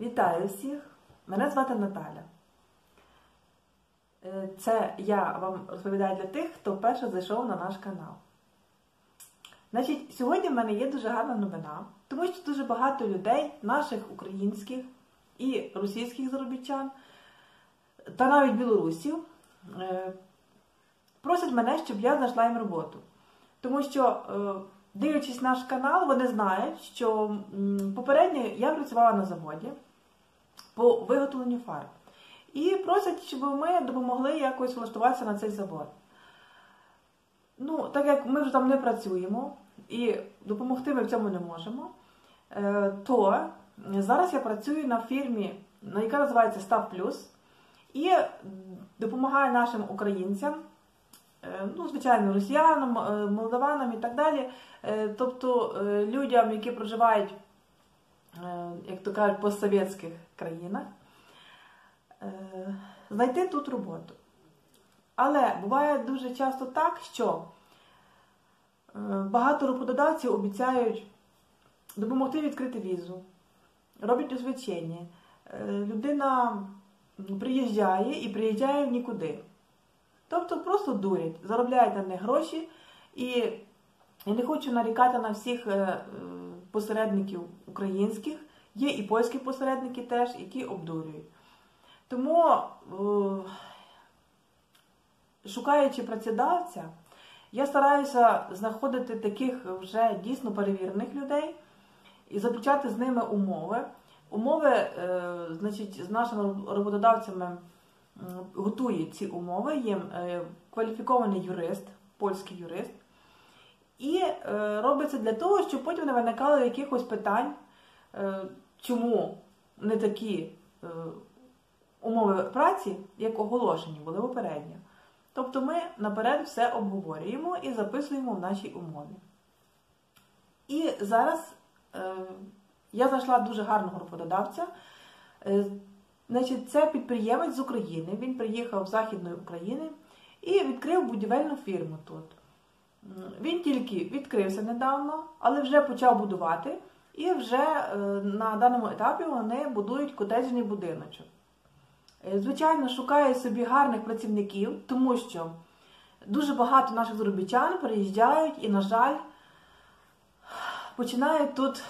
Вітаю всіх! Мене звати Наталя. Е, Це я вам розповідаю для тих, хто вперше зайшов на наш канал. Значить, сьогодні в мене є дуже гарна новина, тому що дуже багато людей, наших українських і російських заробітчан, та навіть білорусів, е, просять мене, щоб я знайшла їм роботу. Тому що, е, дивлячись наш канал, вони знають, що попередньо я працювала на заводі по виготовленню фарб. І просять, щоб ми допомогли якось влаштуватися на цей завод. Ну, так як ми вже там не працюємо і допомогти ми в цьому не можемо, е, то зараз я працюю на фірмі, яка називається Став Плюс, і допомагаю нашим українцям, е, ну, звичайно, росіянам, е, молдаванам і так далі, тобто людям, які проживають, як то кажуть, постсовєтських країнах, е, знайти тут роботу. Але буває дуже часто так, що е, багато роботодавців обіцяють допомогти відкрити візу, роблять освячення. Е, Людина приїжджає і приїжджає в нікуди. Тобто просто дурять, заробляють на них гроші. І я не хочу нарікати на всіх посередників українських, є і польські посередники теж, які обдурюють. Тому е, шукаючи працедавця, я стараюся знаходити таких вже дійсно перевірених людей і заключати з ними умови. Умови, е, значить, з нашими роботодавцями готує ці умови, є е, кваліфікований юрист, польський юрист. І робиться для того, щоб потім не виникало якихось питань, чому не такі е, умови праці, як оголошені, були попередньо. Тобто ми наперед все обговорюємо і записуємо в нашій умові. І зараз е, я знайшла дуже гарного роботодавця. Е, значить, це підприємець з України. Він приїхав з Західної України і відкрив будівельну фірму тут. Він тільки відкрився недавно, але вже почав будувати, і вже е, на даному етапі вони будують котеджний будиночок. Е, Звичайно, шукає собі гарних працівників, тому що дуже багато наших заробітчан приїжджають і, на жаль, починають тут,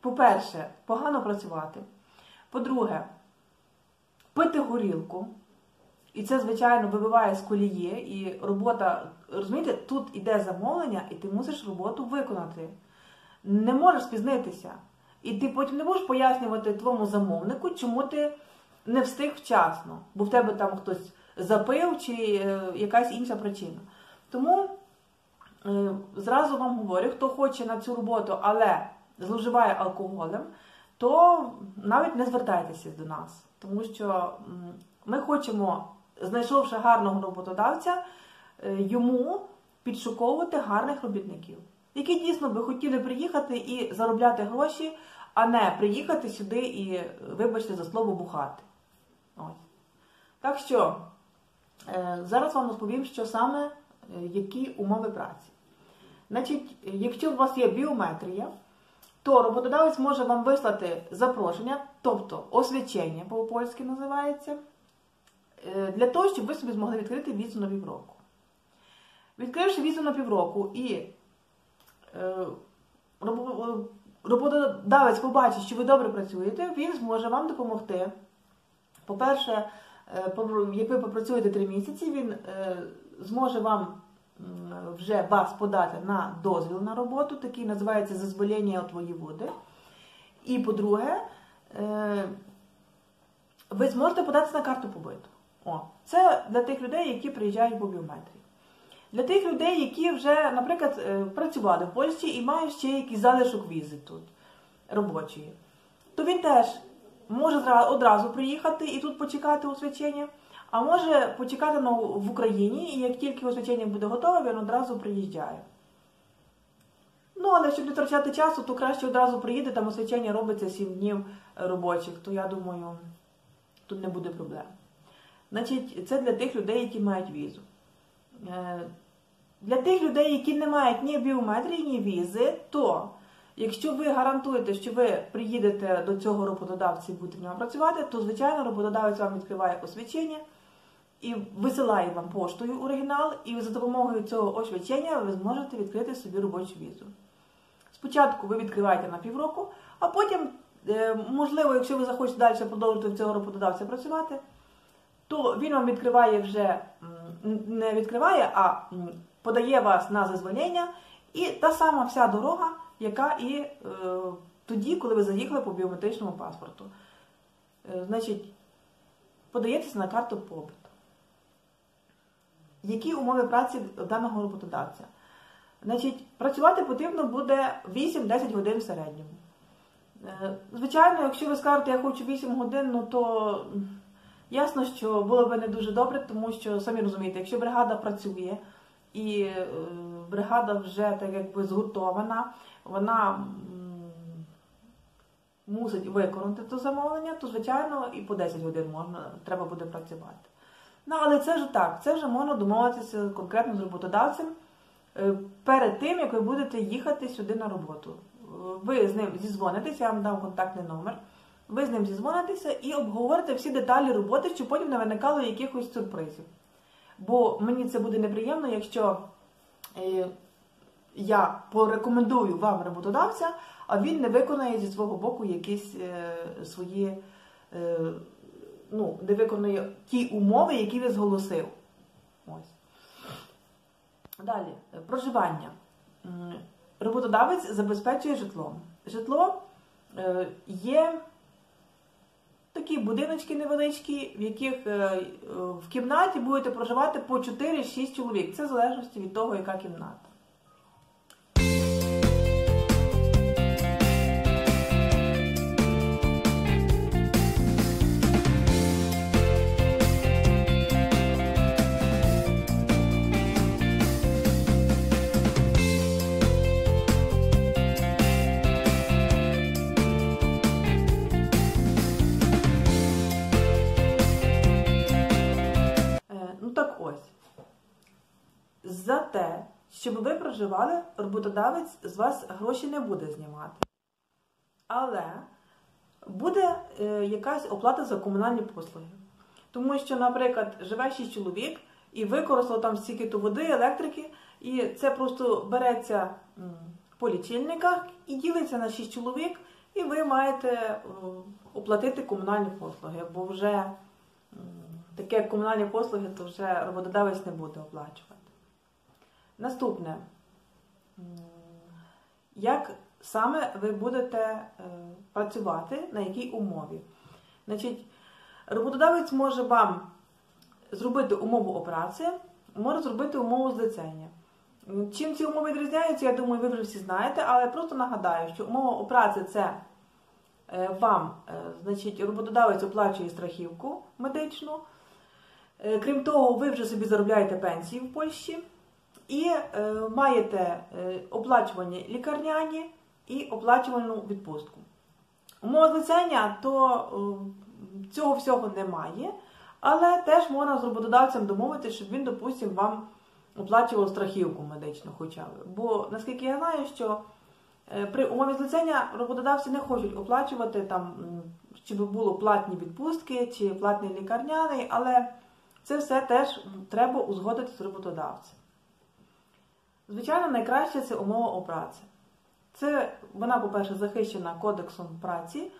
по-перше, погано працювати. По-друге, пити горілку. І це, звичайно, вибиває з колії, і робота, розумієте, тут іде замовлення, і ти мусиш роботу виконати. Не можеш спізнитися. І ти потім не можеш пояснювати твоєму замовнику, чому ти не встиг вчасно, бо в тебе там хтось запив чи е, якась інша причина. Тому е, зразу вам говорю, хто хоче на цю роботу, але зловживає алкоголем, то навіть не звертайтеся до нас, тому що ми хочемо, знайшовши гарного роботодавця, е, йому підшуковувати гарних робітників, які дійсно би хотіли приїхати і заробляти гроші, а не приїхати сюди і, вибачте за слово, бухати. Ось. Так що е, зараз вам розповім, що саме, е, які умови праці. Значить, якщо у вас є біометрія, то роботодавець може вам вислати запрошення, тобто освячення по-польськи називається, е, для того, щоб ви собі змогли відкрити візу на півроку. Відкривши візу на півроку і роботодавець побачить, що ви добре працюєте, він зможе вам допомогти. По-перше, е, як ви попрацюєте три місяці, він е, зможе вам вже вас подати на дозвіл на роботу, такий називається зазволення от воєводи. І по-друге, е, ви зможете податися на карту побиту. О, це для тих людей, які приїжджають по біометрії. Для тих людей, які вже, наприклад, е, працювали в Польщі і мають ще якийсь залишок візи тут робочої, то він теж може одразу приїхати і тут почекати освячення, а може почекати в Україні, і як тільки освячення буде готове, він одразу приїжджає. Ну, але щоб не втрачати часу, то краще одразу приїде, там освячення робиться 7 днів робочих, то я думаю, тут не буде проблем. Значить, це для тих людей, які мають візу. Для тих людей, які не мають ні біометрії, ні візи, то Якщо ви гарантуєте, що ви приїдете до цього роботодавця і будете в нього працювати, то звичайно роботодавець вам відкриває освічення і висилає вам поштою оригінал, і за допомогою цього освічення ви зможете відкрити собі робочу візу. Спочатку ви відкриваєте на півроку, а потім, е, можливо, якщо ви захочете далі продовжити в цього роботодавця працювати, то він вам відкриває вже не відкриває, а подає вас на зазволення, і та сама вся дорога, яка і е, тоді, коли ви заїхали по біометричному паспорту. Е, значить, подаєтеся на карту побиту. Які умови праці даного роботодавця? Значить, працювати потрібно буде 8-10 годин в середньому. Е, звичайно, якщо ви скажете, я хочу 8 годин, ну то ясно, що було б не дуже добре, тому що, самі розумієте, якщо бригада працює і е, бригада вже так якби згуртована, вона мусить виконати це замовлення, то, звичайно, і по 10 годин можна, треба буде працювати. Ну, але це ж так, це вже можна домовитися конкретно з роботодавцем е, перед тим, як ви будете їхати сюди на роботу. Ви з ним зізвонитеся, я вам дам контактний номер. Ви з ним зізвонитеся і обговорите всі деталі роботи, щоб потім не виникало якихось сюрпризів. Бо мені це буде неприємно, якщо е, я порекомендую вам роботодавця, а він не виконає зі свого боку якісь е, свої, е, ну, не виконує ті умови, які ви зголосив. Далі, проживання. Роботодавець забезпечує житлом. Житло є такі будиночки невеличкі, в яких в кімнаті будете проживати по 4-6 чоловік. Це в залежності від того, яка кімната. За те, щоб ви проживали, роботодавець з вас гроші не буде знімати. Але буде е, якась оплата за комунальні послуги. Тому що, наприклад, живе 6 чоловік і використало там стільки-то води, електрики, і це просто береться по лічильниках і ділиться на 6 чоловік, і ви маєте е, оплатити комунальні послуги, бо вже таке комунальні послуги, то вже роботодавець не буде оплачувати. Наступне, як саме ви будете е, працювати, на якій умові? Значить, роботодавець може вам зробити умову операції, може зробити умову злицення. Чим ці умови відрізняються, я думаю, ви вже всі знаєте, але просто нагадаю, що умова операції це е, вам, е, значить, роботодавець оплачує страхівку медичну. Крім того, ви вже собі заробляєте пенсії в Польщі і е, маєте е, оплачувані лікарняні і оплачувальну відпустку. Умова злицення, то е, цього всього немає, але теж можна з роботодавцем домовити, щоб він, допустимо, вам оплачував страхівку медичну хоча б. Бо, наскільки я знаю, що е, при умові злицення роботодавці не хочуть оплачувати там, щоб було платні відпустки чи платний лікарняний, але це все теж треба узгодити з роботодавцем. Звичайно, найкраще це умова о праці. Це вона, по-перше, захищена кодексом праці,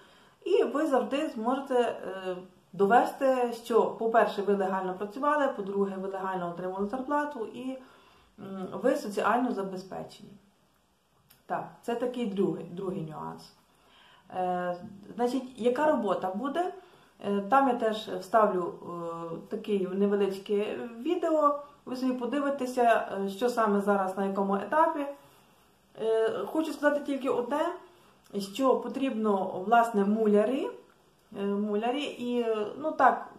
і ви завжди зможете е, довести, що, по-перше, ви легально працювали, по-друге, ви легально отримали зарплату і ви соціально забезпечені. Так, це такий другий другий нюанс. Е, Значить, яка робота буде? Е, там я теж вставлю е, таке невеличке відео. Ви собі подивитеся, е, що саме зараз на якому етапі. Е, хочу сказати тільки одне, що потрібно, власне, мулярі. Е, мулярі і, ну так,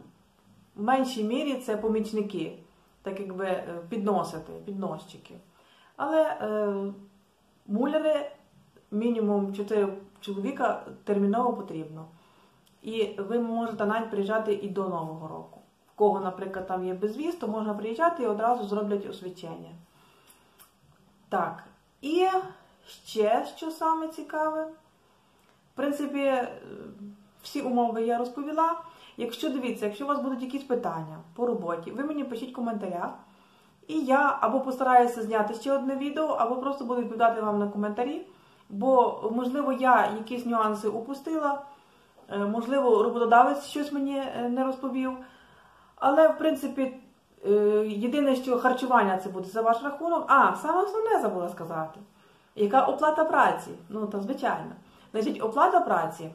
в меншій мірі це помічники, так якби підносити, підносчики. Але муляри мінімум 4 чоловіка терміново потрібно. І ви можете навіть приїжджати і до Нового року кого, наприклад, там є безвіз, то можна приїжджати і одразу зроблять освічення. Так, і ще що саме цікаве. В принципі, е, всі умови я розповіла. Якщо дивіться, якщо у вас будуть якісь питання по роботі, ви мені пишіть в коментарях. І я або постараюся зняти ще одне відео, або просто буду відповідати вам на коментарі. Бо, можливо, я якісь нюанси упустила, е, можливо, роботодавець щось мені е, не розповів. Але, в принципі, е, єдине, що харчування це буде за ваш рахунок. А, саме основне забула сказати. Яка оплата праці? Ну, то звичайно. Значить, оплата праці.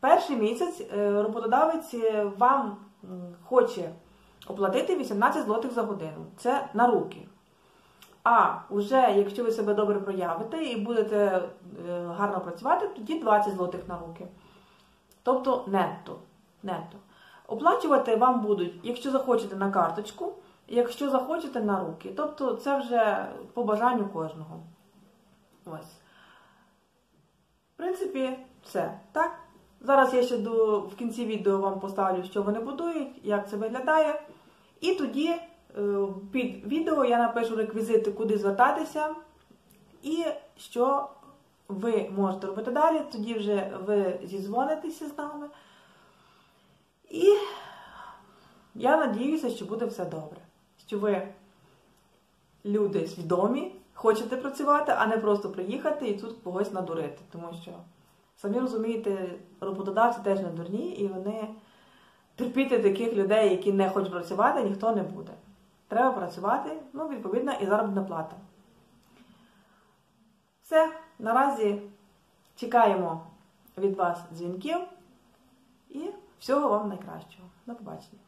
Перший місяць е, роботодавець е, вам хоче оплатити 18 злотих за годину. Це на руки. А вже якщо ви себе добре проявите і будете гарно працювати, тоді 20 злотих на руки. Тобто нетто. нетто. Оплачувати вам будуть, якщо захочете на карточку, якщо захочете на руки. Тобто це вже по бажанню кожного. Ось. В принципі, все. Так? Зараз я ще до, в кінці відео вам поставлю, що вони будують, як це виглядає. І тоді е, під відео я напишу реквізити, куди звертатися, і що ви можете робити далі. Тоді вже ви зізвонитеся з нами. І я надіюся, що буде все добре. Що ви люди свідомі, хочете працювати, а не просто приїхати і тут когось надурити. Тому що, самі розумієте, роботодавці теж не дурні, і вони терпіти таких людей, які не хочуть працювати, ніхто не буде. Треба працювати, ну, відповідно, і заробітна плата. Все, наразі чекаємо від вас дзвінків і всього вам найкращого. До побачення.